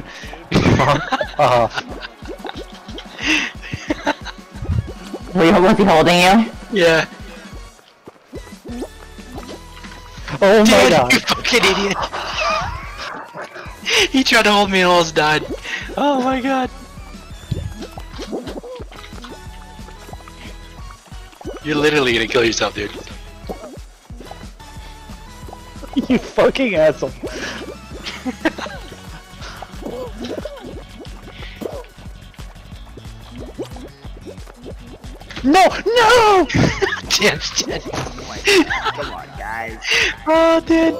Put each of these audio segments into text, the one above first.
dude. uh, Were you, was he holding you? Yeah. oh my god. you fucking idiot. he tried to hold me and almost died. Oh my god. You're literally gonna kill yourself, dude. you fucking asshole. no, no! Dan's dead. Come on, guys. Oh, dude.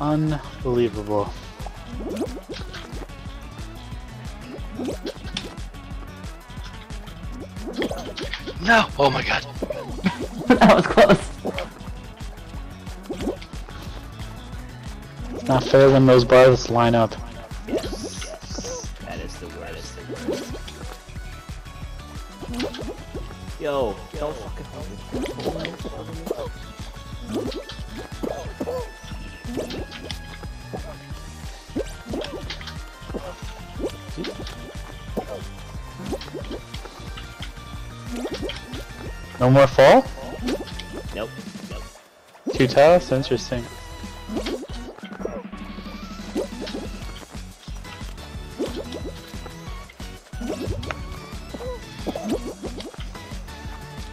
Unbelievable. No. Oh my god. that was close. Not fair when those bars line up. Yes. That is the worst. Yo, don't fucking. No more fall? Nope. Nope. Two tiles? Interesting.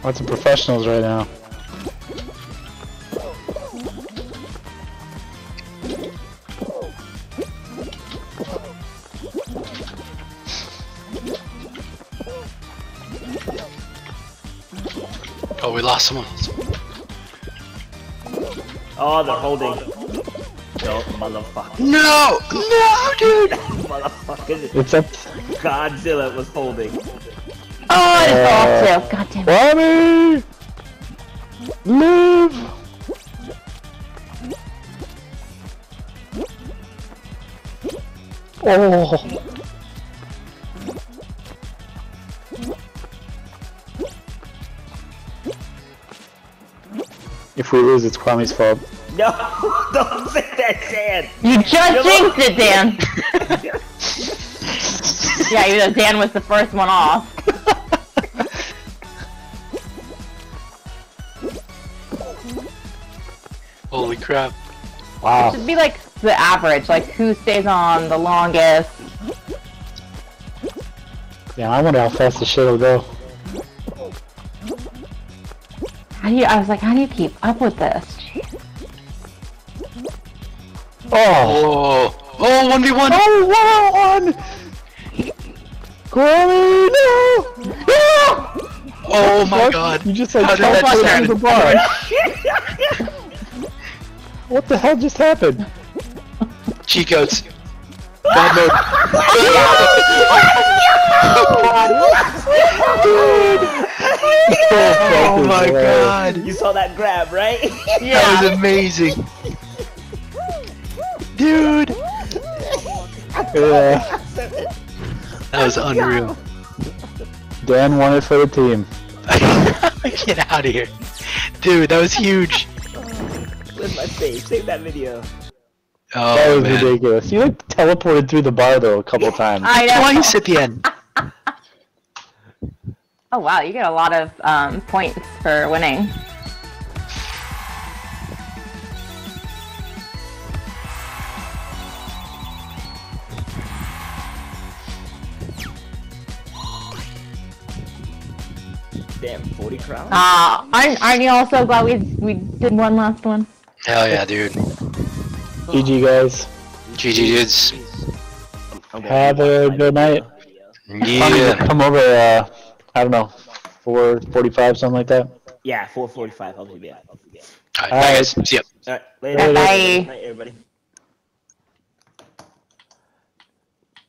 What's the professionals right now? Oh, we lost someone. Oh, they're holding. No, motherfucker. No! No, dude! motherfucker. It's up. Godzilla was holding. Oh, it's Uh, off too. God damn it. Bobby! Live! Oh! If we lose, it's Kwame's fault. No, don't say that, Dan. You just jinxed it, Dan. yeah, even though Dan was the first one off. Holy crap. Wow. It Should be like the average, like who stays on the longest. Yeah, I wonder how fast the shit will go. How do you? I was like, how do you keep up with this? Jeez. Oh! Oh! Oh, 1v1! Oh, wow, on! Kwame, no! No! Oh my god. You just like How did that teleported just through the bar. what the hell just happened? Cheat codes. Bad mode. oh my god. You saw that grab, right? yeah. That was amazing. Dude! Yeah. That was unreal. Dan won it for the team. Get out of here. Dude, that was huge. Where's my face? Save that video. Oh, that was man. ridiculous. You like teleported through the bar though a couple times. I know. Twice at the end. Oh wow, you get a lot of um, points for winning. Damn, 40 crowns? Uh, aren't, aren't you also glad we we did one last one? Hell yeah, dude. GG guys. GG dudes. Have a good night. Yeah. Come over. Uh, I don't know, four forty-five, something like that. Yeah, 445. I'll be back. I'll be back. Alright, bye guys. See ya. Alright, later. Bye. Good night, everybody.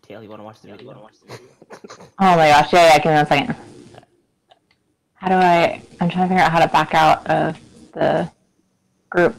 Tail, you wanna watch the video? Oh my gosh, yeah, yeah, give me one second. How do I, I'm trying to figure out how to back out of the group.